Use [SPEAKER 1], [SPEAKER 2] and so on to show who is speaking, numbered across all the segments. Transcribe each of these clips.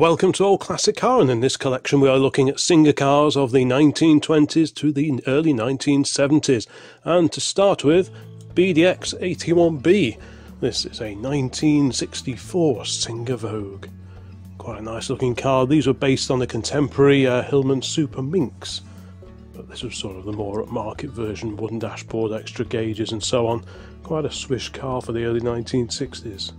[SPEAKER 1] welcome to Old Classic Car. And in this collection, we are looking at Singer cars of the 1920s to the early 1970s. And to start with, BDX 81B. This is a 1964 Singer Vogue. Quite a nice looking car. These were based on the contemporary uh, Hillman Super Minx. But this was sort of the more upmarket version, wooden dashboard, extra gauges, and so on. Quite a swish car for the early 1960s.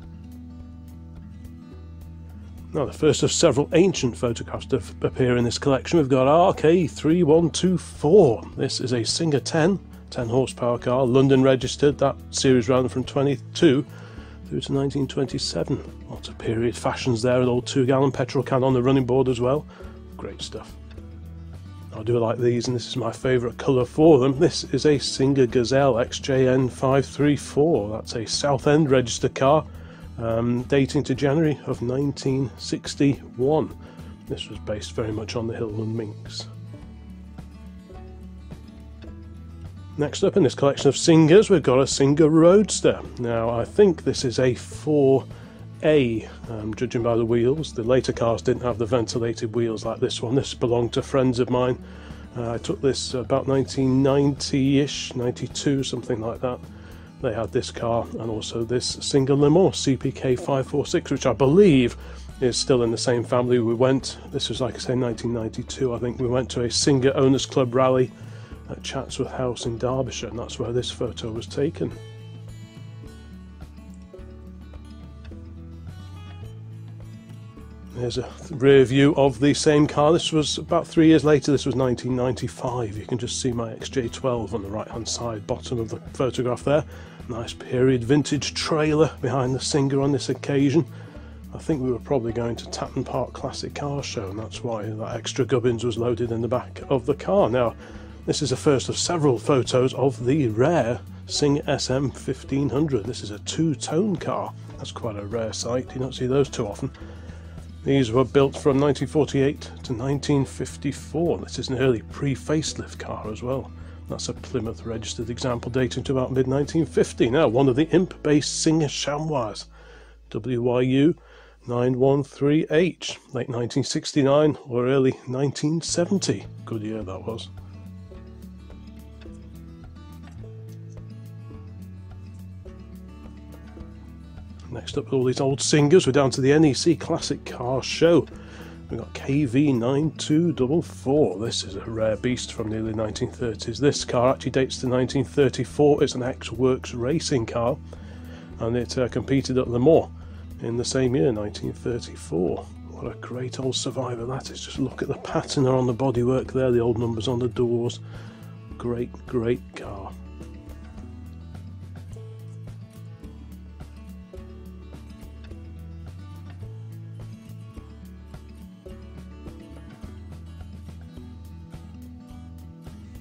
[SPEAKER 1] Now, the first of several ancient photographs to appear in this collection, we've got RK3124. This is a Singer 10, 10 horsepower car, London registered. That series ran from 22 through to 1927. Lots of period fashions there, an old two gallon petrol can on the running board as well. Great stuff. I do like these, and this is my favourite colour for them. This is a Singer Gazelle XJN534. That's a Southend registered car um, dating to January of 1961. This was based very much on the Hillman Minx. Next up in this collection of Singers, we've got a Singer Roadster. Now, I think this is a 4A, um, judging by the wheels. The later cars didn't have the ventilated wheels like this one. This belonged to friends of mine. Uh, I took this about 1990 ish, 92, something like that they had this car and also this Singer Le Mans CPK 546, which I believe is still in the same family. We went, this was like I say, 1992, I think. We went to a Singer Owners Club rally at Chatsworth House in Derbyshire, and that's where this photo was taken. Here's a rear view of the same car. This was about three years later. This was 1995. You can just see my XJ12 on the right hand side, bottom of the photograph there. Nice period vintage trailer behind the Singer on this occasion. I think we were probably going to Tatton Park Classic Car Show, and that's why that extra gubbins was loaded in the back of the car. Now, this is the first of several photos of the rare Sing SM 1500. This is a two tone car. That's quite a rare sight, you don't see those too often. These were built from 1948 to 1954. This is an early pre facelift car as well. That's a Plymouth registered example dating to about mid 1950. Now, one of the imp based Singer Chamois, WYU 913H, late 1969 or early 1970. Good year that was. Next up, all these old singers. We're down to the NEC Classic Car Show. We've got KV9244. This is a rare beast from the early 1930s. This car actually dates to 1934. It's an Ex Works racing car and it uh, competed at Le Mans in the same year, 1934. What a great old survivor that is. Just look at the patina on the bodywork there, the old numbers on the doors. Great, great car.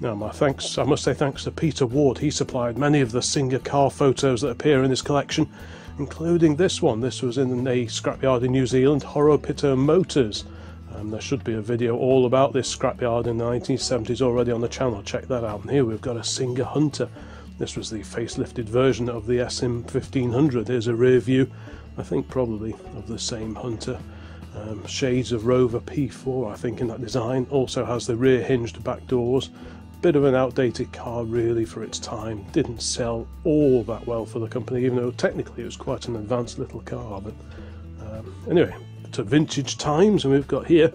[SPEAKER 1] Now, my thanks, I must say thanks to Peter Ward. He supplied many of the Singer car photos that appear in this collection, including this one. This was in a scrapyard in New Zealand, Horopito Motors. Um, there should be a video all about this scrapyard in the 1970s already on the channel. Check that out. And here we've got a Singer Hunter. This was the facelifted version of the SM 1500. Here's a rear view, I think probably of the same Hunter. Um, shades of Rover P4, I think, in that design. Also has the rear hinged back doors bit of an outdated car really for its time. Didn't sell all that well for the company, even though technically it was quite an advanced little car. But um, anyway, to vintage times, and we've got here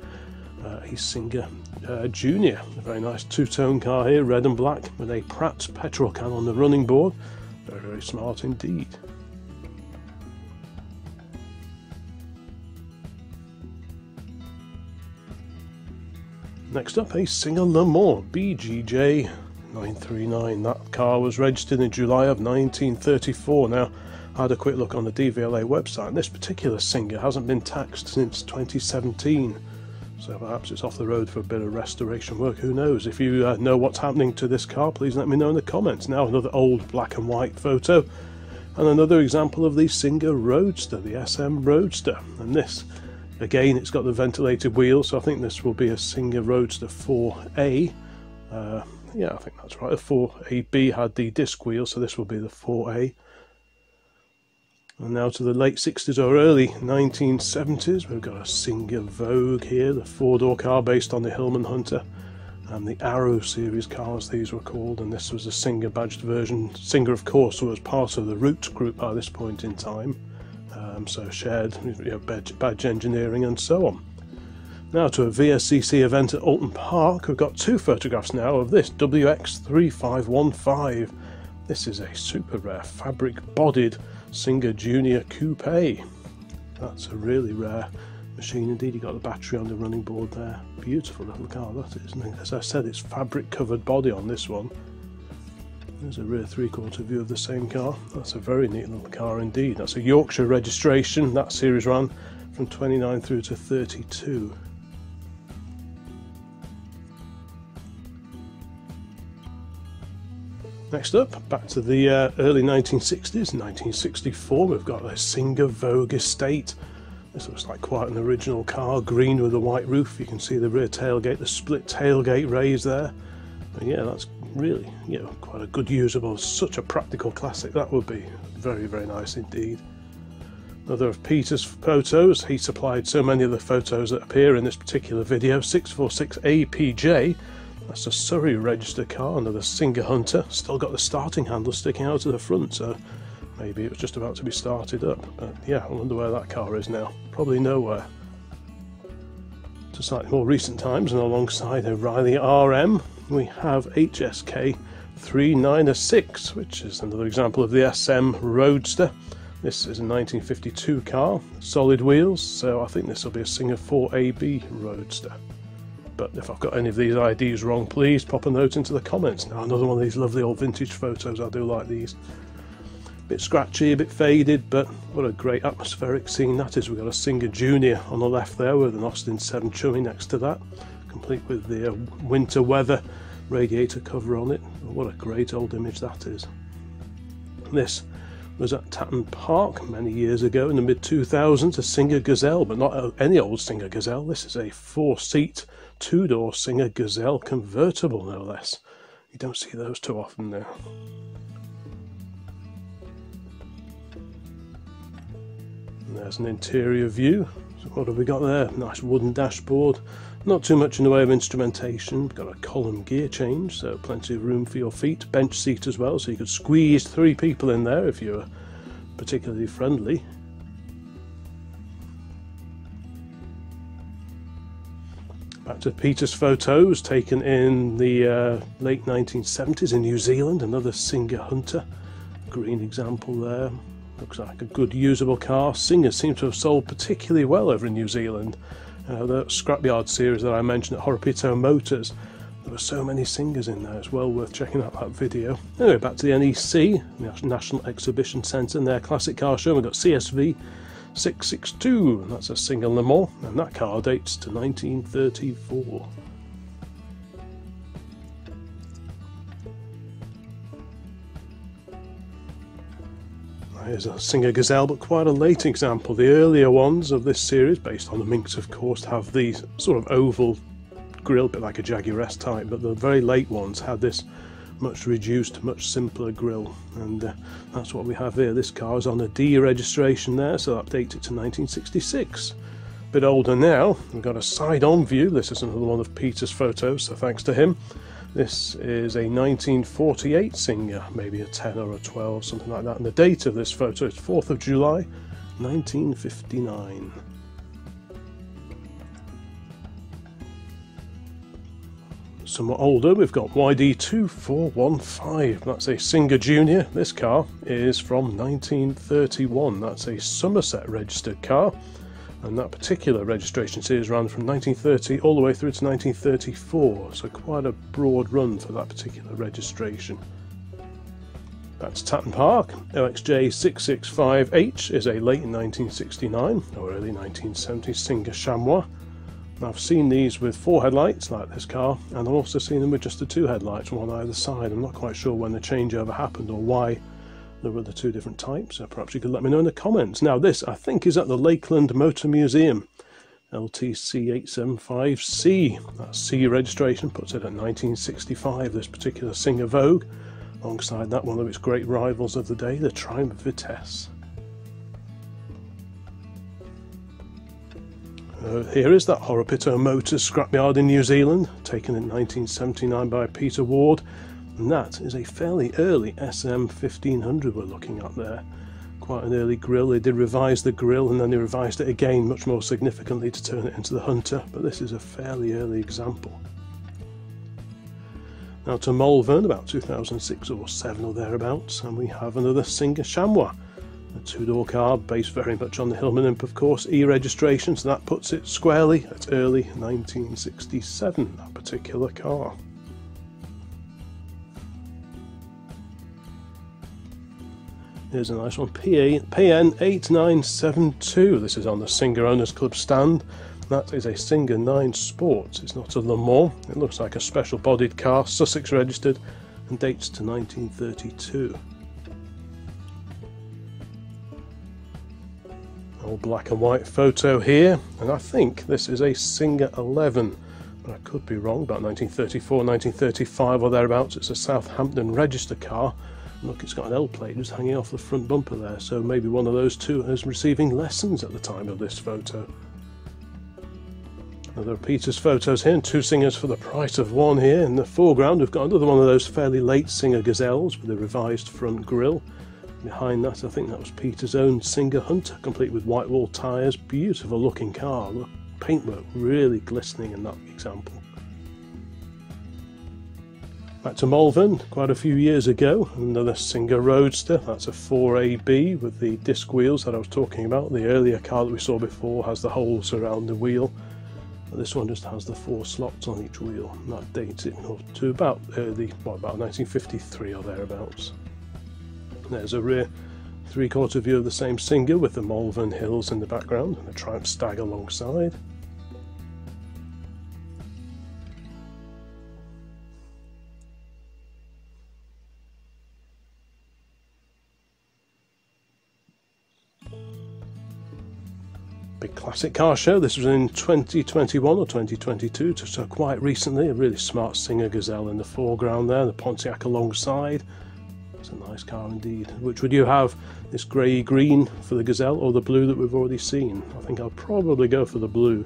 [SPEAKER 1] uh, a Singer uh, Junior, a very nice two-tone car here, red and black, with a Pratt petrol can on the running board. Very, very smart indeed. Next up, a Singer Le Mans BGJ 939. That car was registered in July of 1934. Now, I had a quick look on the DVLA website, and this particular Singer hasn't been taxed since 2017. So perhaps it's off the road for a bit of restoration work. Who knows? If you uh, know what's happening to this car, please let me know in the comments. Now, another old black and white photo, and another example of the Singer Roadster, the SM Roadster. And this Again, it's got the ventilated wheels, so I think this will be a Singer Roadster 4A. Uh, yeah, I think that's right. The 4AB had the disc wheel, so this will be the 4A. And now to the late 60s or early 1970s, we've got a Singer Vogue here, the four door car based on the Hillman Hunter and the Arrow series cars, these were called, and this was a Singer badged version. Singer, of course, was part of the Rootes group by this point in time, um, so shared you know, badge, badge engineering and so on. Now to a VSCC event at Alton Park, we've got two photographs now of this WX3515. This is a super rare fabric bodied Singer Junior Coupe. That's a really rare machine indeed. You got the battery on the running board there. Beautiful little car that is. And as I said, it's fabric covered body on this one. There's a rear three quarter view of the same car. That's a very neat little car indeed. That's a Yorkshire registration. That series ran from 29 through to 32. Next up, back to the uh, early 1960s, 1964, we've got a Singer Vogue Estate. This looks like quite an original car, green with a white roof. You can see the rear tailgate, the split tailgate raise there. But yeah, that's really, you know, quite a good usable, such a practical classic that would be. Very, very nice indeed. Another of Peter's photos. He supplied so many of the photos that appear in this particular video. 646 APJ. That's a Surrey registered car, another Singer Hunter. Still got the starting handle sticking out of the front, so maybe it was just about to be started up. But yeah, I wonder where that car is now. Probably nowhere. To slightly more recent times, and alongside a Riley RM, we have HSK 396, which is another example of the SM Roadster. This is a 1952 car, solid wheels, so I think this will be a Singer 4AB Roadster. But if I've got any of these IDs wrong, please pop a note into the comments. Now, another one of these lovely old vintage photos, I do like these. A bit scratchy, a bit faded, but what a great atmospheric scene that is. We've got a Singer Junior on the left there with an Austin 7 Chummy next to that, complete with the uh, winter weather radiator cover on it. What a great old image that is. This was at Tatton Park many years ago in the mid 2000s, a Singer Gazelle, but not any old Singer Gazelle. This is a four seat, two door Singer Gazelle convertible, no less. You don't see those too often now. And there's an interior view. So what have we got there? Nice wooden dashboard. Not too much in the way of instrumentation. We've Got a column gear change, so plenty of room for your feet. Bench seat as well, so you could squeeze three people in there if you're particularly friendly. Back to Peter's photos taken in the uh, late 1970s in New Zealand. Another Singer Hunter. Green example there. Looks like a good usable car. Singer seems to have sold particularly well over in New Zealand. Uh, the Scrapyard series that I mentioned at Horopito Motors. There were so many singers in there, it's well worth checking out that video. Anyway, back to the NEC, National Exhibition Centre, and their classic car show. We've got CSV 662, that's a Singer Le Mans, and that car dates to 1934. Here's a Singer Gazelle, but quite a late example. The earlier ones of this series, based on the Minx of course, have these sort of oval grill, a bit like a Jaguar S type, but the very late ones had this much reduced, much simpler grill, and uh, that's what we have here. This car is on a D registration there, so update it to 1966. A bit older now, we've got a side-on view. This is another one of Peter's photos, so thanks to him. This is a 1948 Singer, maybe a 10 or a 12, something like that. And the date of this photo is 4th of July, 1959. Somewhat older, we've got YD2415. That's a Singer Junior. This car is from 1931. That's a Somerset registered car and that particular registration series ran from 1930 all the way through to 1934, so quite a broad run for that particular registration. That's Tatton Park. OXJ 665H is a late 1969 or early 1970 Singer Chamois. I've seen these with four headlights, like this car, and I've also seen them with just the two headlights, one on either side. I'm not quite sure when the changeover happened or why there were the two different types. So perhaps you could let me know in the comments. Now, this I think is at the Lakeland Motor Museum, LTC875C. That C registration puts it at 1965, this particular Singer Vogue, alongside that one of its great rivals of the day, the Triumph Vitesse. Uh, here is that Horopito Motors scrapyard in New Zealand, taken in 1979 by Peter Ward and that is a fairly early SM 1500 we're looking at there. Quite an early grill. They did revise the grill and then they revised it again much more significantly to turn it into the Hunter, but this is a fairly early example. Now to Malvern, about 2006 or 7 or thereabouts, and we have another Singer Chamois. A two-door car based very much on the Hillman Imp, of course, E-registration, so that puts it squarely at early 1967, that particular car. Here's a nice one, PA, PN8972. This is on the Singer Owners Club stand. That is a Singer 9 Sport. It's not a Le Mans. It looks like a special bodied car, Sussex registered, and dates to 1932. Old black and white photo here, and I think this is a Singer 11, but I could be wrong, about 1934, 1935 or thereabouts. It's a Southampton register car. Look, it's got an L plate just hanging off the front bumper there, so maybe one of those two is receiving lessons at the time of this photo. Another Peter's photos here, and two singers for the price of one here. In the foreground, we've got another one of those fairly late Singer Gazelles with a revised front grille. Behind that, I think that was Peter's own Singer Hunter, complete with white wall tyres. Beautiful looking car. Look, paintwork really glistening in that example. Back to Malvern, quite a few years ago, another Singer Roadster. That's a 4AB with the disc wheels that I was talking about. The earlier car that we saw before has the holes around the wheel but this one just has the four slots on each wheel, that dates it to about uh, early, well, about 1953 or thereabouts. There's a rear three-quarter view of the same Singer with the Malvern Hills in the background and a Triumph Stag alongside. Classic car show. This was in 2021 or 2022, so quite recently. A really smart Singer Gazelle in the foreground there, the Pontiac alongside. It's a nice car indeed. Which would you have? This grey green for the Gazelle or the blue that we've already seen? I think I'll probably go for the blue.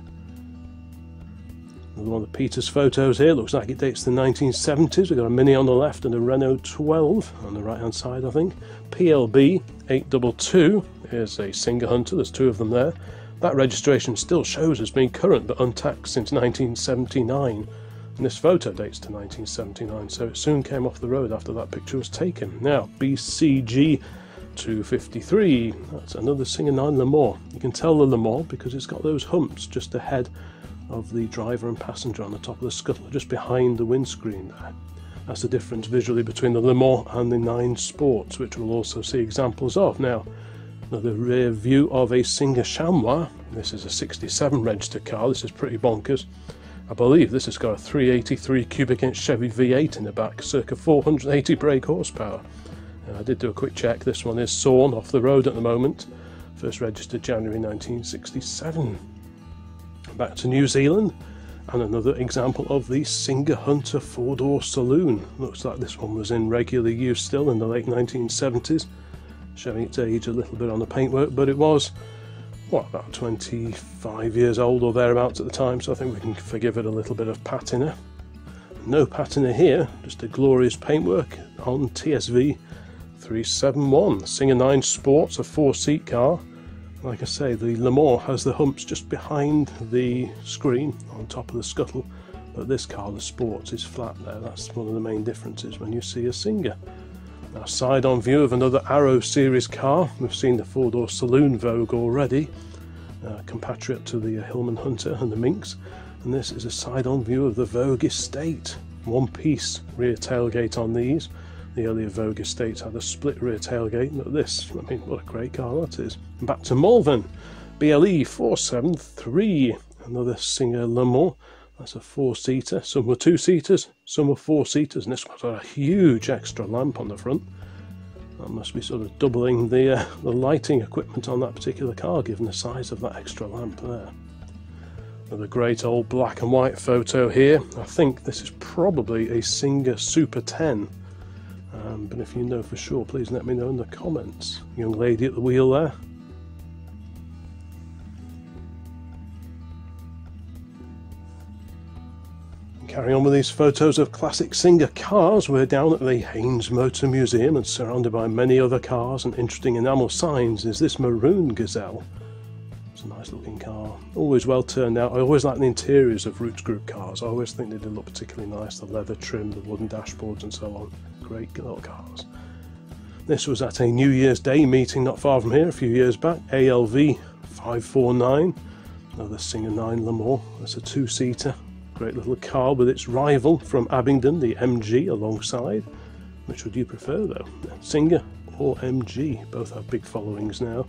[SPEAKER 1] Another one of Peter's photos here. Looks like it dates the 1970s. We've got a Mini on the left and a Renault 12 on the right hand side, I think. PLB 822 is a Singer Hunter. There's two of them there. That registration still shows as being current but untaxed since 1979, and this photo dates to 1979, so it soon came off the road after that picture was taken. Now, BCG 253, that's another Singer 9 Le Mans. You can tell the Mans because it's got those humps just ahead of the driver and passenger on the top of the scuttle, just behind the windscreen there. That's the difference visually between the Le Mans and the 9 Sports, which we'll also see examples of. Now, Another rear view of a Singer Chamois. This is a 67 registered car. This is pretty bonkers. I believe this has got a 383 cubic inch Chevy V8 in the back, circa 480 brake horsepower. And I did do a quick check. This one is SORN off the road at the moment. First registered January 1967. Back to New Zealand. And another example of the Singer Hunter four-door saloon. Looks like this one was in regular use still in the late 1970s showing its age a little bit on the paintwork, but it was, what, about 25 years old or thereabouts at the time, so I think we can forgive it a little bit of patina. No patina here, just a glorious paintwork on TSV 371. Singer 9 Sports, a four seat car. Like I say, the Le Mans has the humps just behind the screen on top of the scuttle, but this car, the Sports, is flat there. That's one of the main differences when you see a Singer. A side-on view of another Arrow series car. We've seen the four-door saloon Vogue already, uh, compatriot to the Hillman Hunter and the Minx. And this is a side-on view of the Vogue Estate. One-piece rear tailgate on these. The earlier Vogue Estates had a split rear tailgate, Look at this, I mean, what a great car that is. back to Malvern, BLE 473, another Singer Le Mans. That's a four-seater. Some were two-seaters, some were four-seaters, and this one's got a huge extra lamp on the front. That must be sort of doubling the, uh, the lighting equipment on that particular car, given the size of that extra lamp there. Another great old black and white photo here. I think this is probably a Singer Super 10. Um, but if you know for sure, please let me know in the comments. Young lady at the wheel there. Carrying on with these photos of classic Singer cars, we're down at the Haynes Motor Museum and surrounded by many other cars and interesting enamel signs is this maroon Gazelle. It's a nice looking car, always well turned out. I always like the interiors of Rootes Group cars, I always think they look particularly nice, the leather trim, the wooden dashboards and so on. Great little cars. This was at a New Year's Day meeting not far from here a few years back, ALV 549, another Singer 9 Le that's a two-seater, Great little car with its rival from Abingdon, the MG, alongside. Which would you prefer though? Singer or MG? Both have big followings now.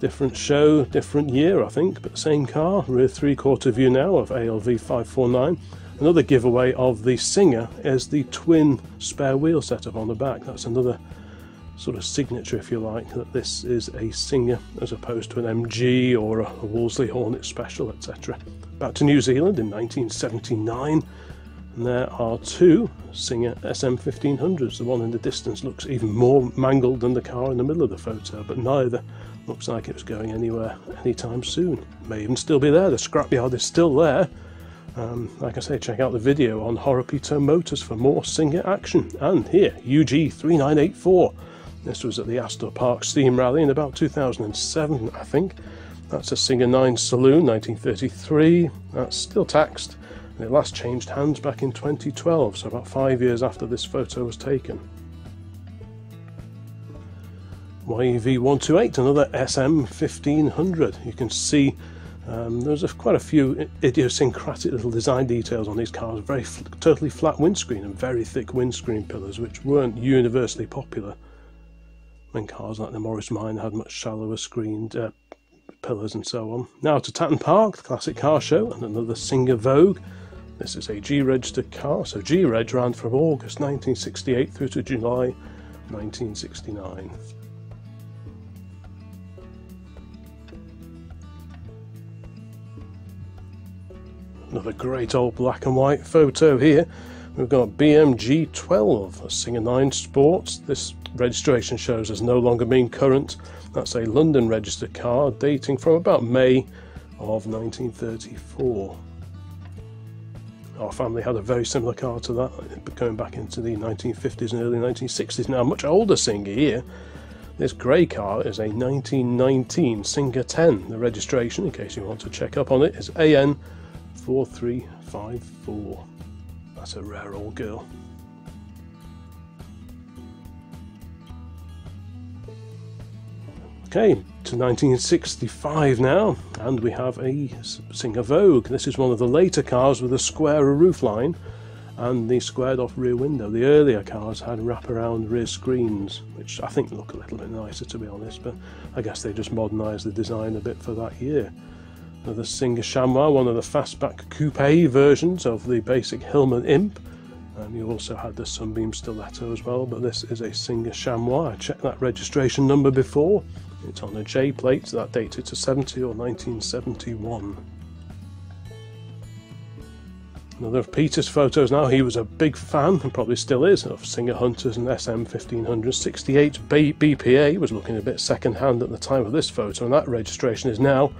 [SPEAKER 1] Different show, different year, I think, but same car. Rear three quarter view now of ALV 549. Another giveaway of the Singer is the twin spare wheel setup on the back. That's another sort of signature, if you like, that this is a Singer as opposed to an MG or a Wolseley Hornet Special, etc back to New Zealand in 1979. And there are two Singer SM1500s. The one in the distance looks even more mangled than the car in the middle of the photo, but neither looks like it was going anywhere anytime soon. May even still be there. The scrapyard is still there. Um, like I say, check out the video on Horopito Motors for more Singer action. And here, UG3984. This was at the Astle Park Steam Rally in about 2007, I think. That's a Singer 9 Saloon, 1933. That's still taxed, and it last changed hands back in 2012, so about five years after this photo was taken. YEV128, another SM 1500. You can see um, there's a, quite a few idiosyncratic little design details on these cars. Very totally flat windscreen and very thick windscreen pillars, which weren't universally popular when cars like the Morris Minor had much shallower screened uh, pillars and so on. Now to Tatton Park, the classic car show, and another Singer Vogue. This is a G-registered car, so G-reg ran from August 1968 through to July 1969. Another great old black and white photo here. We've got BMG 12, a Singer 9 Sports. This registration shows as no longer being current. That's a London registered car dating from about May of 1934. Our family had a very similar car to that, going back into the 1950s and early 1960s. Now, much older Singer here. This grey car is a 1919 Singer 10. The registration, in case you want to check up on it, is AN 4354. That's a rare old girl. Okay, to 1965 now, and we have a Singer Vogue. This is one of the later cars with a square roofline and the squared off rear window. The earlier cars had wraparound rear screens, which I think look a little bit nicer to be honest, but I guess they just modernised the design a bit for that year. The Singer Chamois, one of the fastback coupe versions of the basic Hillman Imp, and you also had the Sunbeam Stiletto as well, but this is a Singer Chamois. I checked that registration number before. It's on a J plate that dated to 70 or 1971. Another of Peter's photos now, he was a big fan, and probably still is, of Singer Hunters and SM 1500. 68 BPA was looking a bit second hand at the time of this photo, and that registration is now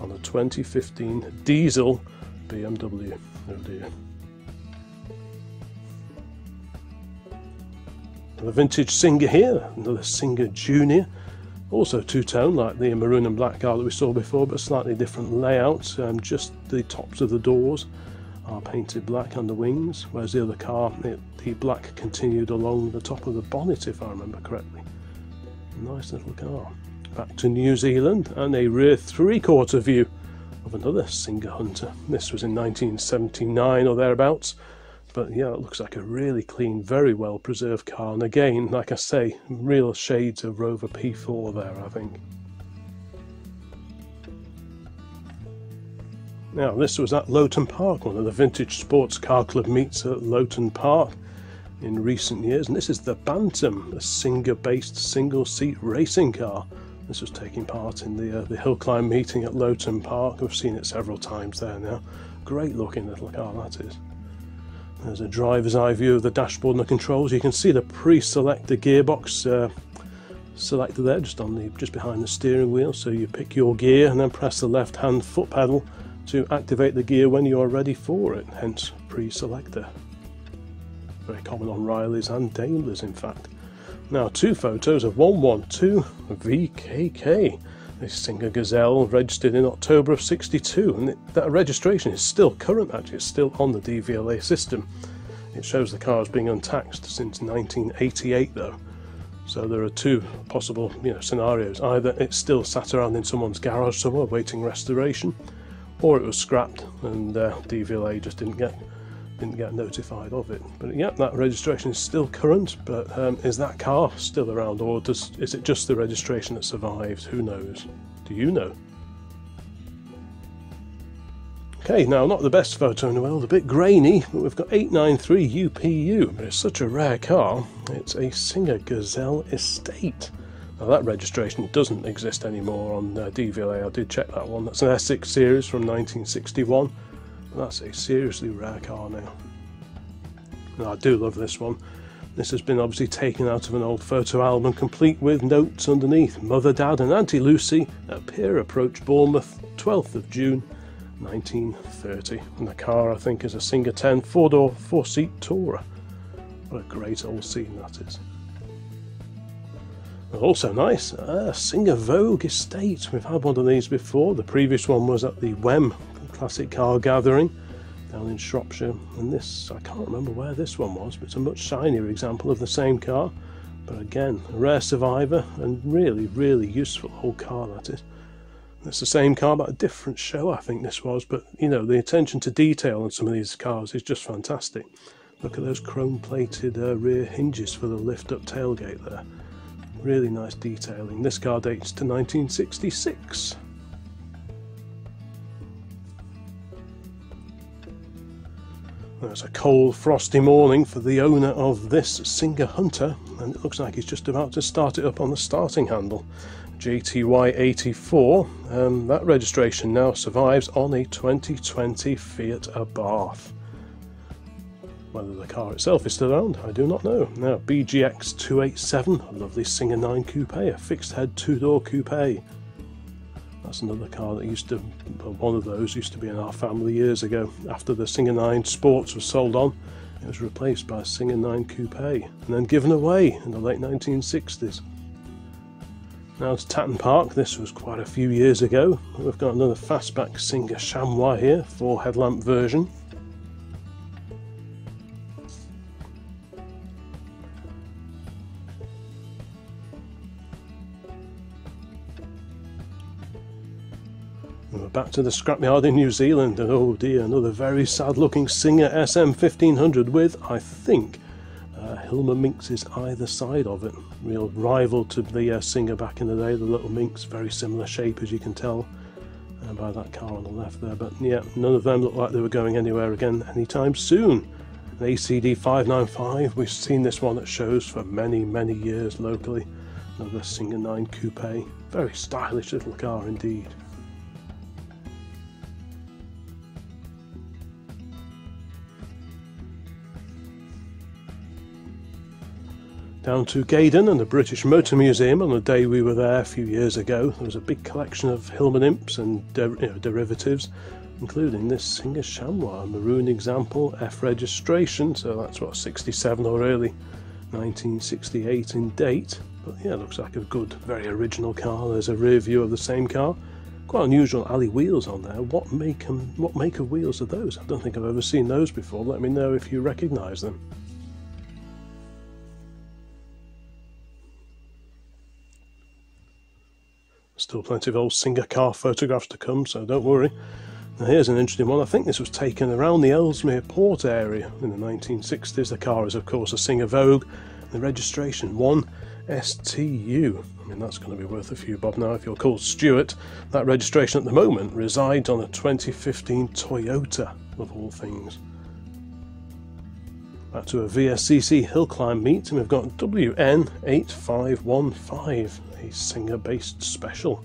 [SPEAKER 1] on a 2015 diesel BMW. Oh dear. The vintage Singer here, another Singer Junior. Also two-tone, like the maroon and black car that we saw before, but slightly different layout. Um, just the tops of the doors are painted black on the wings, whereas the other car, it, the black continued along the top of the bonnet, if I remember correctly. Nice little car. Back to New Zealand, and a rear three-quarter view of another Singer Hunter. This was in 1979 or thereabouts. But yeah, it looks like a really clean, very well preserved car. And again, like I say, real shades of Rover P4 there, I think. Now, this was at Loton Park, one of the vintage sports car club meets at Loton Park in recent years. And this is the Bantam, a Singer based single seat racing car. This was taking part in the, uh, the hill climb meeting at Loton Park. We've seen it several times there now. Great looking little car, that is. There's a driver's eye view of the dashboard and the controls. You can see the pre-selected gearbox uh, selected there, just on the just behind the steering wheel. So you pick your gear and then press the left-hand foot pedal to activate the gear when you are ready for it, hence pre-selector. Very common on Rileys and Daimlers in fact. Now two photos of 112 VKK. This Singer Gazelle registered in October of 62 and it, that registration is still current actually, it's still on the DVLA system. It shows the car as being untaxed since 1988 though. So there are two possible you know, scenarios. Either it's still sat around in someone's garage somewhere waiting restoration, or it was scrapped and uh, DVLA just didn't get didn't get notified of it. But yeah, that registration is still current. But um, is that car still around, or does is it just the registration that survived? Who knows? Do you know? Okay, now not the best photo in the world, a bit grainy, but we've got 893 UPU, but it's such a rare car. It's a Singer Gazelle Estate. Now that registration doesn't exist anymore on uh, DVLA, I did check that one. That's an Essex series from 1961. That's a seriously rare car now. now. I do love this one. This has been obviously taken out of an old photo album, complete with notes underneath. Mother, Dad, and Auntie Lucy at Pier Approach, Bournemouth, 12th of June 1930. And the car, I think, is a Singer 10 four door, four seat Tourer. What a great old scene that is. Also nice, a Singer Vogue Estate. We've had one of these before. The previous one was at the WEM Classic Car Gathering down in Shropshire. And this, I can't remember where this one was, but it's a much shinier example of the same car. But again, a rare survivor and really, really useful old car that is. It's the same car, but a different show, I think this was. But you know, the attention to detail on some of these cars is just fantastic. Look at those chrome plated uh, rear hinges for the lift up tailgate there. Really nice detailing. This car dates to 1966. It's a cold, frosty morning for the owner of this Singer Hunter, and it looks like he's just about to start it up on the starting handle. GTY84. Um, that registration now survives on a 2020 Fiat Abarth. Whether the car itself is still around, I do not know. Now, BGX 287, a lovely Singer 9 Coupe, a fixed head two door coupe. That's another car that used to, one of those used to be in our family years ago. After the Singer 9 Sports was sold on, it was replaced by a Singer 9 Coupe and then given away in the late 1960s. Now to Tatton Park, this was quite a few years ago. We've got another fastback Singer Chamois here, four headlamp version. To the scrapyard in New Zealand, and oh dear, another very sad looking Singer SM1500 with, I think, uh, Hillman Minxes either side of it. Real rival to the uh, Singer back in the day, the little Minx, very similar shape as you can tell uh, by that car on the left there. But yeah, none of them look like they were going anywhere again anytime soon. An ACD 595, we've seen this one at shows for many, many years locally. Another Singer 9 Coupe, very stylish little car indeed. Down to Gaydon and the British Motor Museum on the day we were there a few years ago. There was a big collection of Hillman imps and de- you know, derivatives, including this Singer Chamois maroon example F registration, so that's what 67 or early 1968 in date. But yeah, looks like a good, very original car. There's a rear view of the same car. Quite unusual alley wheels on there. What make and what make of wheels are those? I don't think I've ever seen those before. Let me know if you recognise them. Still plenty of old Singer car photographs to come, so don't worry. Now here's an interesting one. I think this was taken around the Ellesmere Port area in the 1960s. The car is, of course, a Singer Vogue. The registration 1STU. I mean, that's going to be worth a few bob now if you're called Stuart. That registration at the moment resides on a 2015 Toyota, of all things. Back to a VSCC hill climb meet, and we've got WN8515 a Singer based special.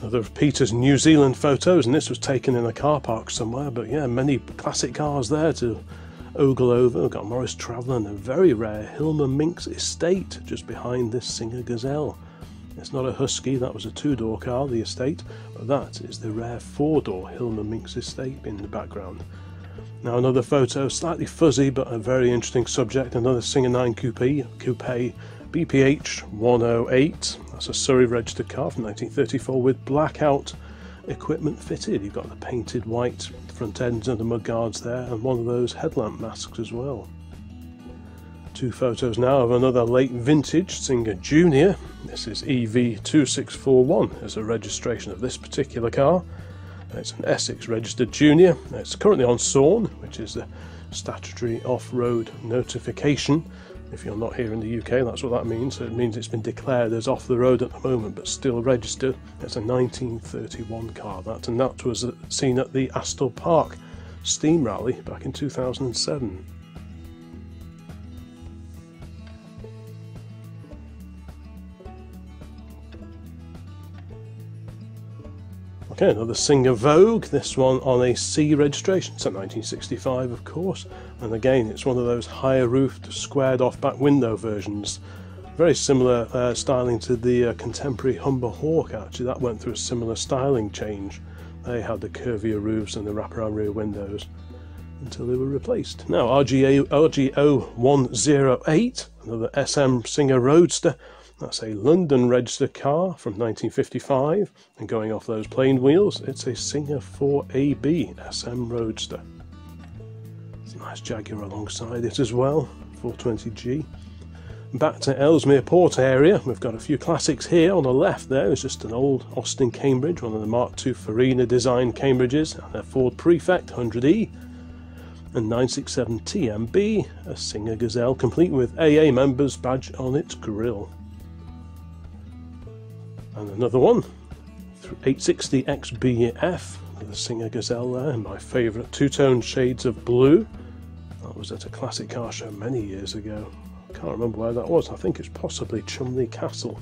[SPEAKER 1] Another Peter's New Zealand photos, and this was taken in a car park somewhere. But yeah, many classic cars there to Ogleover, we've got Morris Traveller and a very rare Hillman Minx Estate just behind this Singer Gazelle. It's not a Husky, that was a two door car, the estate, but that is the rare four door Hillman Minx Estate in the background. Now, another photo, slightly fuzzy but a very interesting subject. Another Singer 9 Coupe, Coupe BPH 108. That's a Surrey registered car from 1934 with blackout equipment fitted. You've got the painted white front ends and the mudguards there, and one of those headlamp masks as well. Two photos now of another late vintage Singer Junior. This is EV2641 as a registration of this particular car. It's an Essex registered junior. It's currently on SORN, which is the statutory off road notification. If you're not here in the UK, that's what that means. So it means it's been declared as off the road at the moment, but still registered. It's a 1931 car, that, and that was uh, seen at the Astle Park Steam Rally back in 2007. Okay, another Singer Vogue, this one on a C registration, it's at 1965 of course, and again it's one of those higher roofed, squared off back window versions. Very similar uh, styling to the uh, contemporary Humber Hawk actually, that went through a similar styling change. They had the curvier roofs and the wraparound rear windows until they were replaced. Now RGA, RGO 108, another SM Singer Roadster, that's a London registered car from 1955, and going off those plain wheels, it's a Singer 4AB SM Roadster. It's a nice Jaguar alongside it as well, 420G. Back to Ellesmere Port area, we've got a few classics here. On the left there is just an old Austin Cambridge, one of the Mark II Farina designed Cambridges, and a Ford Prefect 100E, and 967 TMB, a Singer Gazelle complete with AA members badge on its grille and another one 860 XBF the Singer Gazelle there and my favourite two-tone shades of blue that was at a classic car show many years ago I can't remember where that was I think it's possibly Cholmondeley Castle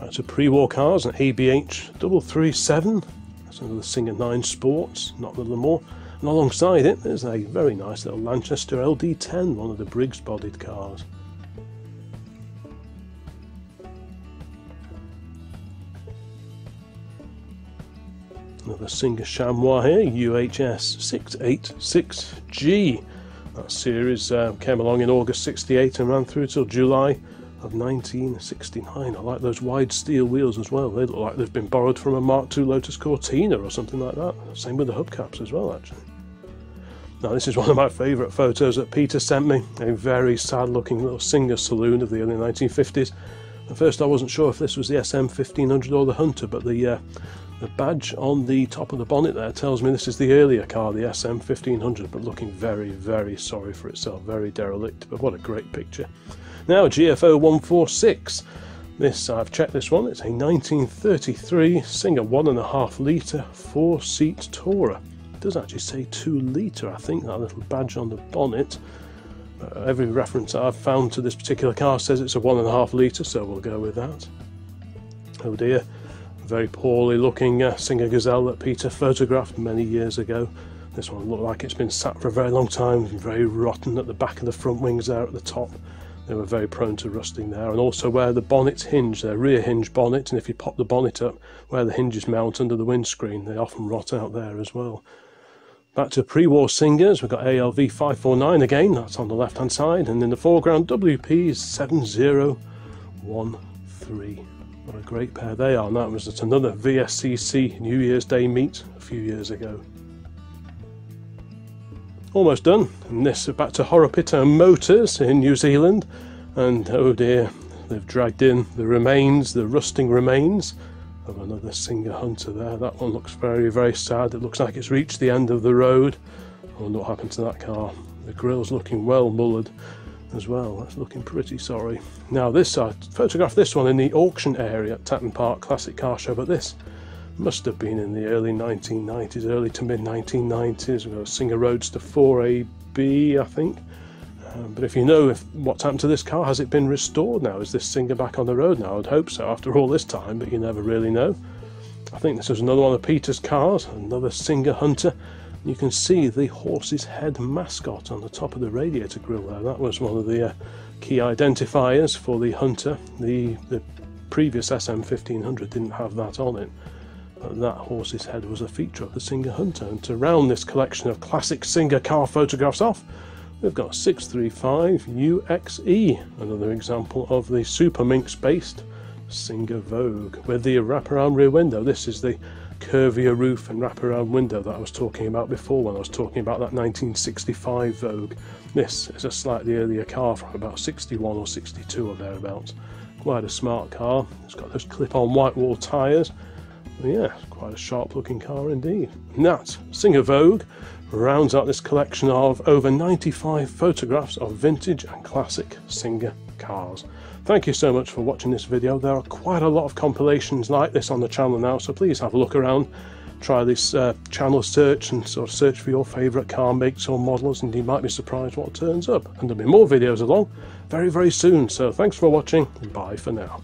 [SPEAKER 1] Back to pre-war cars, an ABH 337. That's another Singer 9 Sports, not the Le Mans. And alongside it, there's a very nice little Lanchester LD10, one of the Briggs bodied cars. Another Singer Chamois here, UHS 686G. That series uh, came along in August 68 and ran through till July of 1969. I like those wide steel wheels as well. They look like they've been borrowed from a Mark II Lotus Cortina or something like that. Same with the hubcaps as well, actually. Now, this is one of my favourite photos that Peter sent me. A very sad looking little Singer saloon of the early 1950s. At first, I wasn't sure if this was the SM 1500 or the Hunter, but the, uh, the badge on the top of the bonnet there tells me this is the earlier car, the SM 1500, but looking very, very sorry for itself, very derelict. But what a great picture. Now, GFO 146. This, I've checked this one, it's a 1933 Singer 1.5 litre four seat Tourer does actually say 2 litre, I think, that little badge on the bonnet. Uh, every reference I've found to this particular car says it's a 1.5 litre, so we'll go with that. Oh dear, very poorly looking uh, Singer Gazelle that Peter photographed many years ago. This one looked like it's been sat for a very long time, very rotten at the back of the front wings there at the top. They were very prone to rusting there, and also where the bonnets hinge, their rear hinge bonnet, and if you pop the bonnet up, where the hinges mount under the windscreen, they often rot out there as well. Back to pre-war singers, we've got ALV 549 again, that's on the left hand side, and in the foreground WP is 7013. What a great pair they are, and that was at another VSCC New Year's Day meet a few years ago. Almost done, and this back to Horopito Motors in New Zealand, and oh dear, they've dragged in the remains, the rusting remains of another Singer Hunter there. That one looks very, very sad. It looks like it's reached the end of the road. Oh, I wonder what happened to that car. The grill's looking well mullered as well. That's looking pretty sorry. Now this, I photographed this one in the auction area at Tatton Park Classic Car Show, but this must have been in the early 1990s, early to mid 1990s. We've got a Singer Roadster 4AB, I think. Um, but if you know if what's happened to this car, has it been restored now? Is this Singer back on the road now? I'd hope so after all this time, but you never really know. I think this is another one of Peter's cars, another Singer Hunter. You can see the horse's head mascot on the top of the radiator grille there. That was one of the uh, key identifiers for the Hunter. The, the previous SM1500 didn't have that on it. But that horse's head was a feature of the Singer Hunter. And to round this collection of classic Singer car photographs off, we've got 635 UXE, another example of the Super Minx based Singer Vogue with the wraparound rear window. This is the curvier roof and wraparound window that I was talking about before when I was talking about that 1965 Vogue. This is a slightly earlier car from about 61 or 62 or thereabouts. Quite a smart car. It's got those clip-on white wall tyres. Yeah, quite a sharp looking car indeed. And that, Singer Vogue, rounds out this collection of over 95 photographs of vintage and classic Singer cars. Thank you so much for watching this video. There are quite a lot of compilations like this on the channel now, so please have a look around. Try this uh, channel search and sort of search for your favourite car makes or models and you might be surprised what turns up. And there'll be more videos along very, very soon. So thanks for watching. Bye for now.